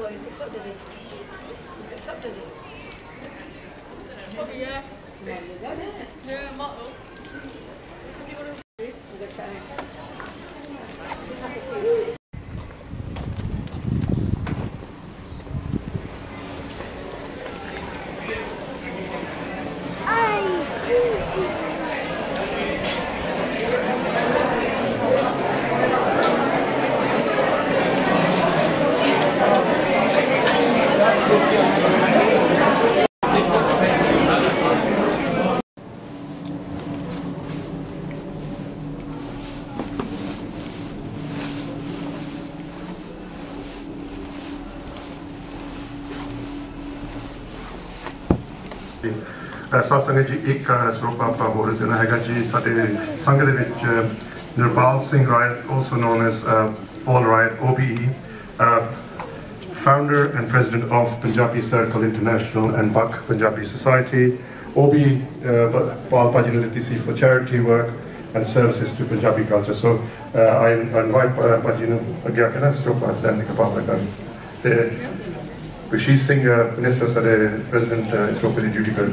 boy. Picks up, does he? Picks up, does he? Probably, yeah. Lovely, that, isn't it? Yeah, ਸਾਧ ਸੰਗਤ ਜੀ ਇੱਕ ਸਰੂਪ ਆਪਾਂ ਬੋਲ ਦੇਣਾ ਹੈਗਾ ਜੀ ਸਾਡੇ ਸੰਘ ਦੇ ਵਿੱਚ Nirpal Singh Rayat also known as uh, Paul Riot OBE uh, founder and president of Punjabi Circle International and Buck Punjabi Society OBE uh, Paul Paji ਨੇ ਦਿੱਤੀ ਸੀ for charity work and services to Punjabi culture so uh, I invite uh, Paji ਨੂੰ ਅੱਗੇ ਆ ਕੇ ਨਾ ਸਰੂਪ ਲੈਣ ਦੀ ਕਿਰਪਾਲਤਾ ਕਰਨ ਤੇ Vishesh Singh, uh, Minister, sare President uh, Isro Duty Girl.